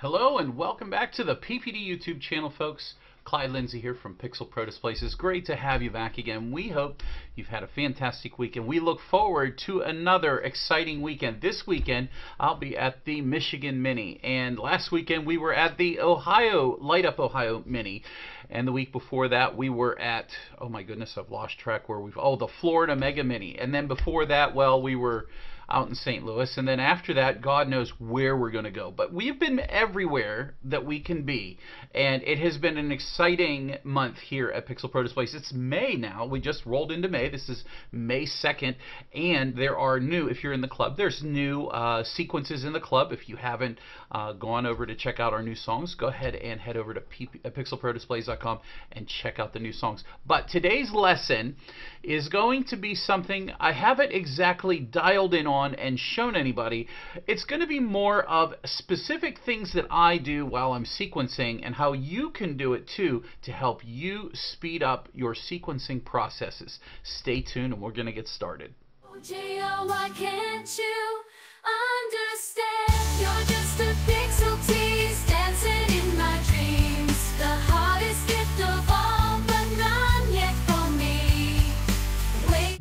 Hello and welcome back to the PPD YouTube channel, folks. Clyde Lindsay here from Pixel Pro Displays. It's great to have you back again. We hope you've had a fantastic weekend. We look forward to another exciting weekend. This weekend, I'll be at the Michigan Mini, and last weekend we were at the Ohio Light Up Ohio Mini, and the week before that we were at oh my goodness, I've lost track where we've oh the Florida Mega Mini, and then before that, well, we were out in St. Louis. And then after that, God knows where we're going to go. But we've been everywhere that we can be. And it has been an exciting month here at Pixel Pro Displays. It's May now. We just rolled into May. This is May 2nd. And there are new, if you're in the club, there's new uh, sequences in the club. If you haven't uh, gone over to check out our new songs, go ahead and head over to uh, pixelprodisplays.com and check out the new songs. But today's lesson is going to be something I haven't exactly dialed in on on and shown anybody. It's going to be more of specific things that I do while I'm sequencing and how you can do it too to help you speed up your sequencing processes. Stay tuned and we're going to get started. Oh,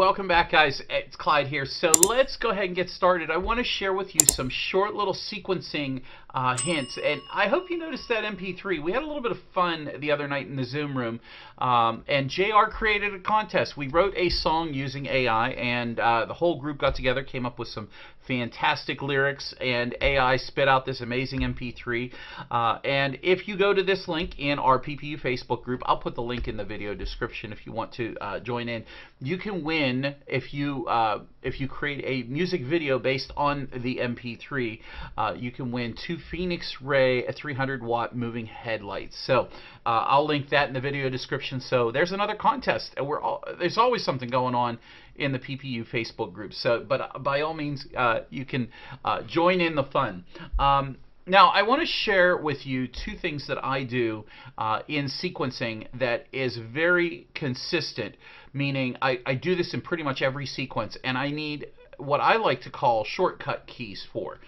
Welcome back, guys. It's Clyde here. So let's go ahead and get started. I want to share with you some short little sequencing uh, hints. And I hope you noticed that MP3. We had a little bit of fun the other night in the Zoom room. Um, and JR created a contest. We wrote a song using AI, and uh, the whole group got together, came up with some fantastic lyrics, and AI spit out this amazing MP3. Uh, and if you go to this link in our PPU Facebook group, I'll put the link in the video description if you want to uh, join in. You can win if you uh, if you create a music video based on the MP3. Uh, you can win two Phoenix Ray 300 watt moving headlights. So uh, I'll link that in the video description. So there's another contest, and we're all, there's always something going on in the PPU Facebook group. So, but uh, by all means, uh, you can uh, join in the fun. Um, now, I want to share with you two things that I do uh, in sequencing that is very consistent, meaning I, I do this in pretty much every sequence, and I need what I like to call shortcut keys for.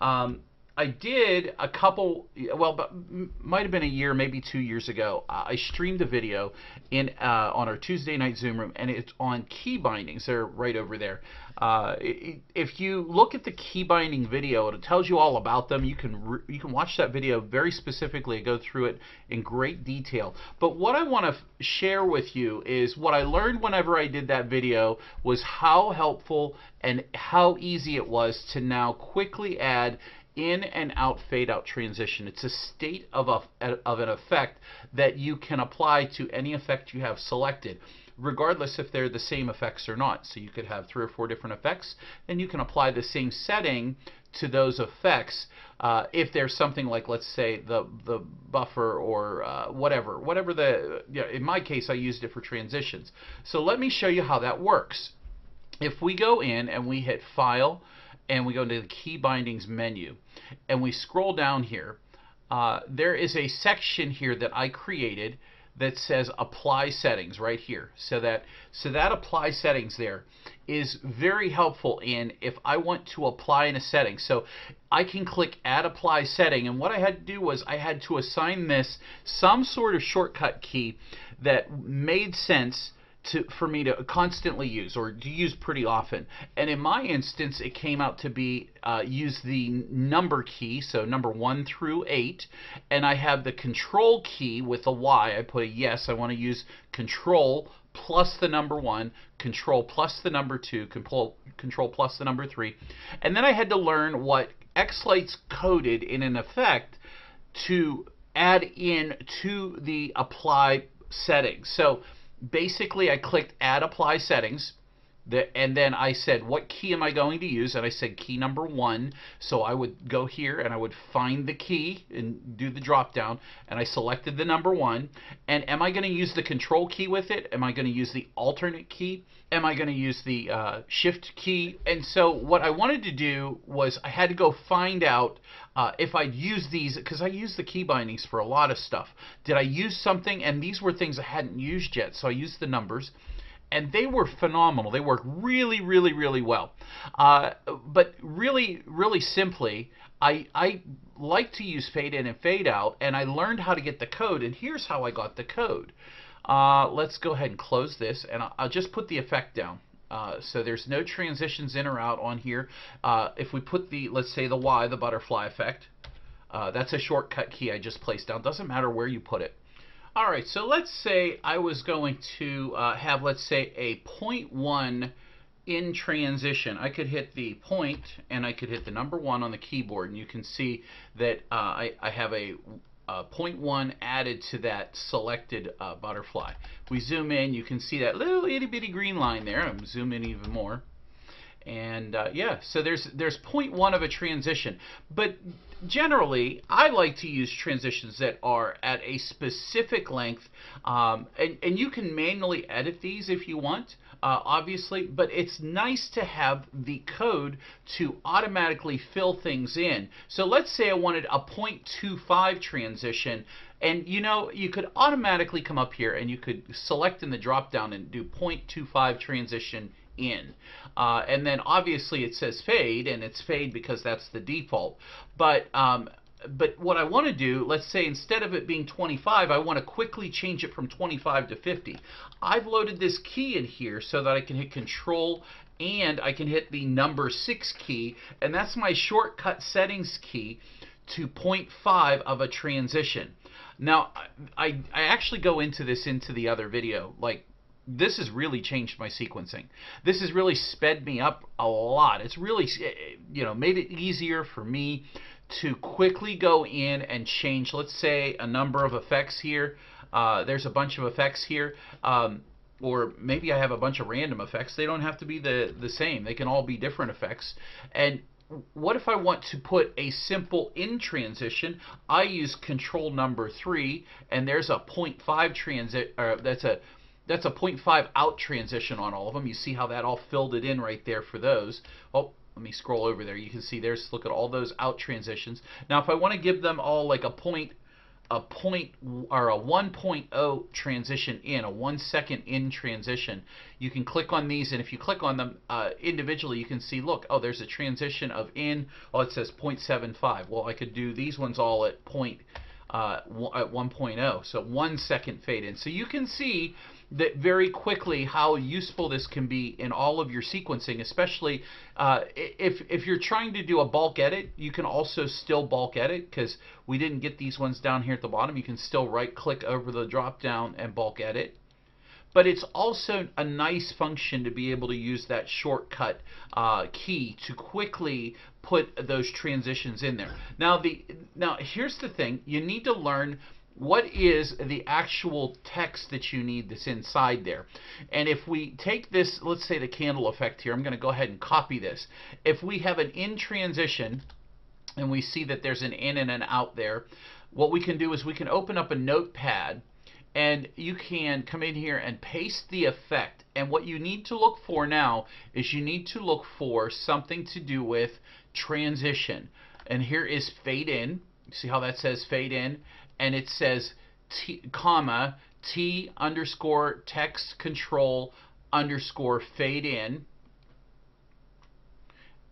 Um, I did a couple, well, but might have been a year, maybe two years ago. I streamed a video in uh, on our Tuesday night Zoom room, and it's on key bindings. They're right over there. Uh, if you look at the key binding video, it tells you all about them. You can you can watch that video very specifically, go through it in great detail. But what I want to share with you is what I learned whenever I did that video was how helpful and how easy it was to now quickly add in and out fade out transition. It's a state of, a, of an effect that you can apply to any effect you have selected regardless if they're the same effects or not. So you could have three or four different effects and you can apply the same setting to those effects uh, if there's something like let's say the the buffer or uh, whatever whatever the you know, in my case I used it for transitions so let me show you how that works if we go in and we hit file and we go into the key bindings menu and we scroll down here, uh, there is a section here that I created that says apply settings right here. So that so that apply settings there is very helpful in if I want to apply in a setting. So I can click add apply setting and what I had to do was I had to assign this some sort of shortcut key that made sense to for me to constantly use or to use pretty often. And in my instance, it came out to be uh, use the number key, so number one through eight, and I have the control key with a Y. I put a yes. I want to use control plus the number one, control plus the number two, control control plus the number three, and then I had to learn what xLights coded in an effect to add in to the apply settings. So basically I clicked add apply settings the, and then I said, what key am I going to use? And I said key number one. So I would go here and I would find the key and do the drop down. And I selected the number one. And am I going to use the control key with it? Am I going to use the alternate key? Am I going to use the uh, shift key? And so what I wanted to do was I had to go find out uh, if I'd use these, because I use the key bindings for a lot of stuff. Did I use something? And these were things I hadn't used yet. So I used the numbers and they were phenomenal. They work really, really, really well. Uh, but really, really simply, I, I like to use fade in and fade out, and I learned how to get the code, and here's how I got the code. Uh, let's go ahead and close this, and I'll, I'll just put the effect down. Uh, so there's no transitions in or out on here. Uh, if we put the, let's say the Y, the butterfly effect, uh, that's a shortcut key I just placed down. Doesn't matter where you put it. All right, so let's say I was going to uh, have, let's say, a point one in transition. I could hit the point and I could hit the number one on the keyboard, and you can see that uh, I, I, have a, a point one added to that selected uh, butterfly. We zoom in, you can see that little itty bitty green line there. I'm zooming even more. And uh, yeah, so there's there's point one of a transition, but generally I like to use transitions that are at a specific length, um, and and you can manually edit these if you want, uh, obviously, but it's nice to have the code to automatically fill things in. So let's say I wanted a 0.25 transition and you know, you could automatically come up here and you could select in the drop down and do 0.25 transition in. Uh, and then obviously it says fade, and it's fade because that's the default. But um, but what I want to do, let's say instead of it being 25, I want to quickly change it from 25 to 50. I've loaded this key in here so that I can hit Control and I can hit the number 6 key, and that's my shortcut settings key to 0.5 of a transition. Now, I, I actually go into this into the other video, like this has really changed my sequencing. This has really sped me up a lot. It's really, eh, you know, made it easier for me to quickly go in and change, let's say, a number of effects here. Uh, there's a bunch of effects here. Um, or maybe I have a bunch of random effects. They don't have to be the, the same. They can all be different effects. And what if I want to put a simple in transition? I use control number three, and there's a 0.5 transit, or that's a that's a 0.5 out transition on all of them. You see how that all filled it in right there for those. Oh, let me scroll over there. You can see there's look at all those out transitions. Now, if I want to give them all like a point, a point or a 1.0 transition in, a one second in transition, you can click on these, and if you click on them uh, individually, you can see, look, oh, there's a transition of in. Oh, it says 0.75. Well, I could do these ones all at point uh, at 1.0, so one second fade in. So you can see that very quickly how useful this can be in all of your sequencing, especially uh, if, if you're trying to do a bulk edit, you can also still bulk edit because we didn't get these ones down here at the bottom. You can still right click over the drop down and bulk edit. But it's also a nice function to be able to use that shortcut uh, key to quickly put those transitions in there. Now the now here's the thing: you need to learn what is the actual text that you need that's inside there. And if we take this, let's say the candle effect here, I'm going to go ahead and copy this. If we have an in transition, and we see that there's an in and an out there, what we can do is we can open up a notepad and you can come in here and paste the effect. And what you need to look for now is you need to look for something to do with transition. And here is fade in. See how that says fade in? And it says T, comma T underscore text control underscore fade in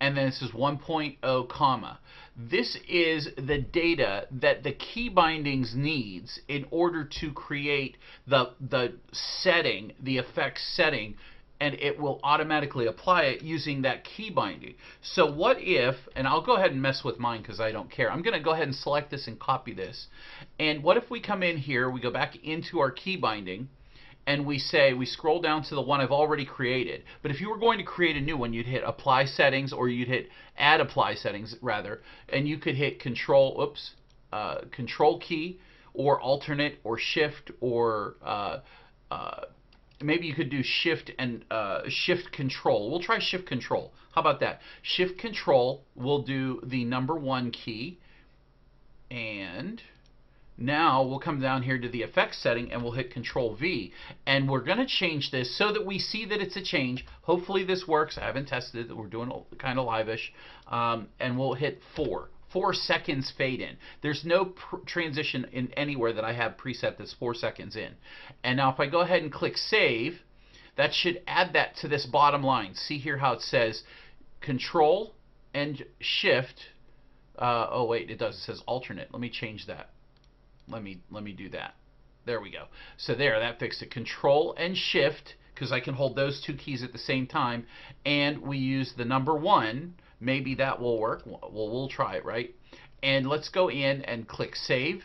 and then it says 1.0 comma. This is the data that the key bindings needs in order to create the the setting, the effect setting and it will automatically apply it using that key binding. So what if, and I'll go ahead and mess with mine because I don't care. I'm going to go ahead and select this and copy this. And what if we come in here, we go back into our key binding, and we say, we scroll down to the one I've already created. But if you were going to create a new one, you'd hit apply settings or you'd hit add apply settings rather, and you could hit control, oops, uh, control key or alternate or shift or uh, uh, maybe you could do shift and uh, shift control. We'll try shift control. How about that? Shift control will do the number one key. And now we'll come down here to the effects setting and we'll hit control V. And we're going to change this so that we see that it's a change. Hopefully this works. I haven't tested it. We're doing kind of live-ish. Um, and we'll hit 4 four seconds fade in. There's no transition in anywhere that I have preset that's four seconds in. And now if I go ahead and click save, That should add that to this bottom line. See here how it says Control and Shift. Uh, oh wait, it does. It says alternate. Let me change that. Let me let me do that. There we go. So there, that fixed it. Control and Shift because I can hold those two keys at the same time, and we use the number one. Maybe that will work. Well, we'll try it, right? And let's go in and click Save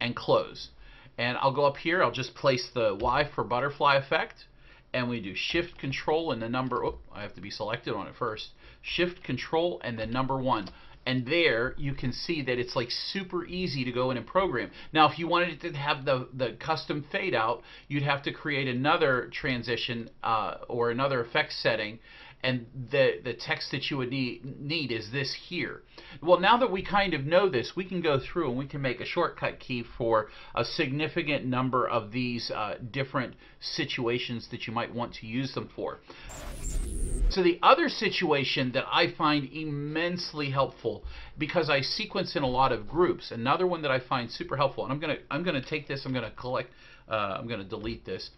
and Close. And I'll go up here. I'll just place the Y for butterfly effect, and we do Shift Control and the number. Oh, I have to be selected on it first. Shift Control and then number one and there you can see that it's like super easy to go in and program. Now if you wanted to have the, the custom fade out, you'd have to create another transition uh, or another effect setting and the the text that you would need need is this here. Well, now that we kind of know this, we can go through and we can make a shortcut key for a significant number of these uh, different situations that you might want to use them for. So the other situation that I find immensely helpful because I sequence in a lot of groups. Another one that I find super helpful, and I'm gonna I'm gonna take this, I'm gonna collect, uh, I'm gonna delete this.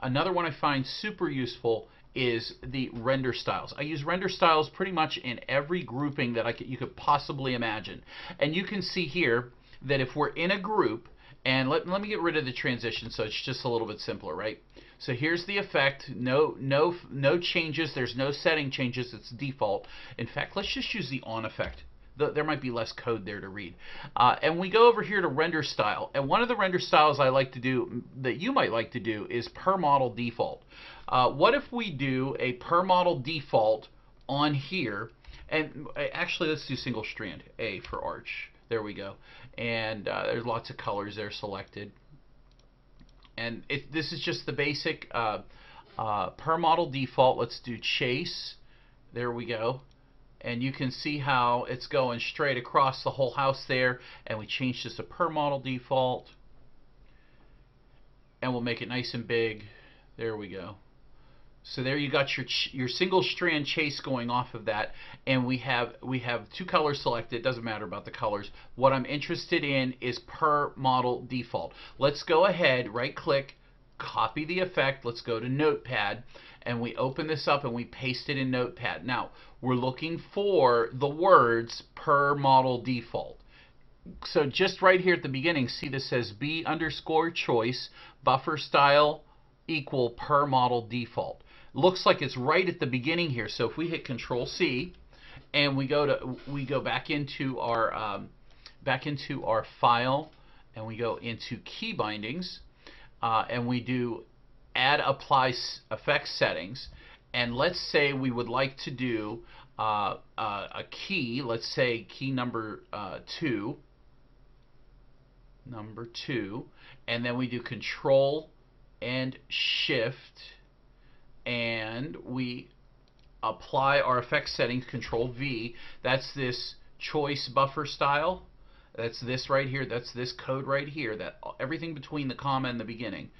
Another one I find super useful is the render styles. I use render styles pretty much in every grouping that I could, you could possibly imagine. And you can see here that if we're in a group, and let, let me get rid of the transition so it's just a little bit simpler, right? So here's the effect. No, no, no changes. There's no setting changes. It's default. In fact, let's just use the on effect. The, there might be less code there to read. Uh, and we go over here to render style. And one of the render styles I like to do, that you might like to do, is per model default. Uh, what if we do a per model default on here? And uh, actually, let's do single strand, A for arch. There we go. And uh, there's lots of colors there selected and it, this is just the basic uh, uh, per model default. Let's do chase. There we go. And you can see how it's going straight across the whole house there. And we change this to per model default. And we'll make it nice and big. There we go. So there you got your your single strand chase going off of that, and we have we have two colors selected. It doesn't matter about the colors. What I'm interested in is per model default. Let's go ahead, right click, copy the effect. Let's go to Notepad, and we open this up and we paste it in Notepad. Now we're looking for the words per model default so just right here at the beginning, see this says B underscore choice buffer style equal per model default looks like it's right at the beginning here. So if we hit Control C and we go to we go back into our um, back into our file and we go into key bindings uh, and we do add apply effects settings and let's say we would like to do uh, uh, a key let's say key number uh, two number two and then we do control and shift and we apply our effect settings, Control V. That's this choice buffer style. That's this right here. That's this code right here. That everything between the comma and the beginning.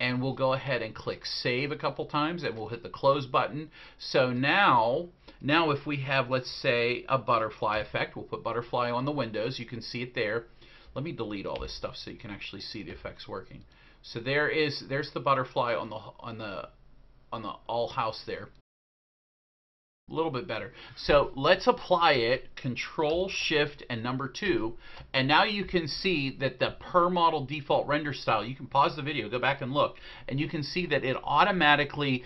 And we'll go ahead and click Save a couple times, and we'll hit the Close button. So now, now if we have, let's say, a butterfly effect, we'll put butterfly on the windows. You can see it there. Let me delete all this stuff so you can actually see the effects working. So there is, there's the butterfly on the on the on the all house there. A little bit better. So let's apply it, Control Shift and number two, and now you can see that the per model default render style, you can pause the video, go back and look, and you can see that it automatically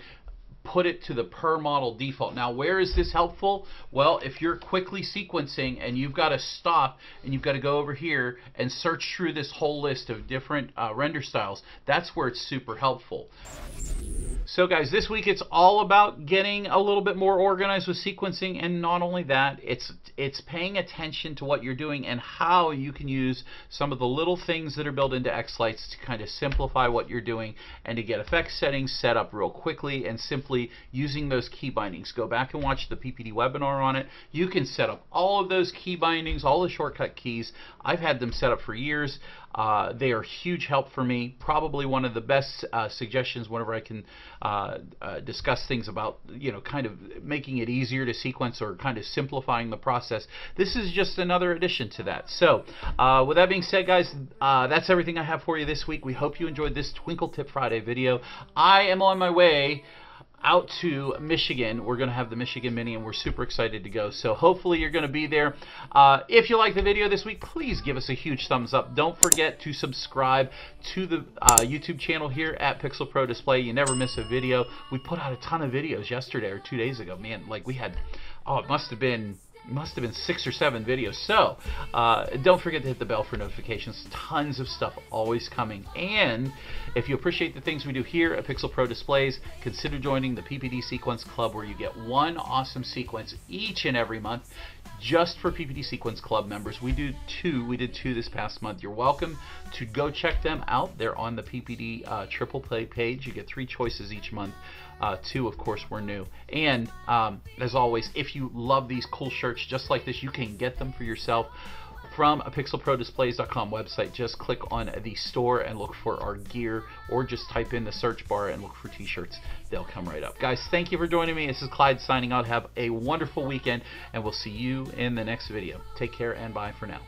put it to the per model default. Now, where is this helpful? Well, if you're quickly sequencing and you've got to stop and you've got to go over here and search through this whole list of different uh, render styles, that's where it's super helpful. So guys, this week it's all about getting a little bit more organized with sequencing and not only that, it's it's paying attention to what you're doing and how you can use some of the little things that are built into xLights to kind of simplify what you're doing and to get effects settings set up real quickly and simply using those key bindings. Go back and watch the PPD webinar on it. You can set up all of those key bindings, all the shortcut keys. I've had them set up for years. Uh, they are huge help for me. Probably one of the best uh, suggestions whenever I can uh, uh, discuss things about, you know, kind of making it easier to sequence or kind of simplifying the process. This is just another addition to that. So, uh, with that being said, guys, that's everything I have for you this week. We hope you enjoyed this Twinkle Tip Friday video. I am on my way out to Michigan. We're going to have the Michigan Mini, and we're super excited to go. So hopefully you're going to be there. Uh, if you like the video this week, please give us a huge thumbs up. Don't forget to subscribe to the uh, YouTube channel here at Pixel Pro Display. You never miss a video. We put out a ton of videos yesterday or two days ago. Man, like we had, oh, it must have been must have been six or seven videos. So uh, don't forget to hit the bell for notifications. Tons of stuff always coming. And if you appreciate the things we do here at Pixel Pro Displays, consider joining the PPD Sequence Club where you get one awesome sequence each and every month just for PPD Sequence Club members. We do two. We did two this past month. You're welcome to go check them out. They're on the PPD uh, Triple Play page. You get three choices each month. Uh, two, of course, were new. And um, as always, if you love these cool shirts just like this, you can get them for yourself from a pixelprodisplays.com website. Just click on the store and look for our gear, or just type in the search bar and look for t-shirts. They'll come right up. Guys, thank you for joining me. This is Clyde signing out. Have a wonderful weekend, and we'll see you in the next video. Take care and bye for now.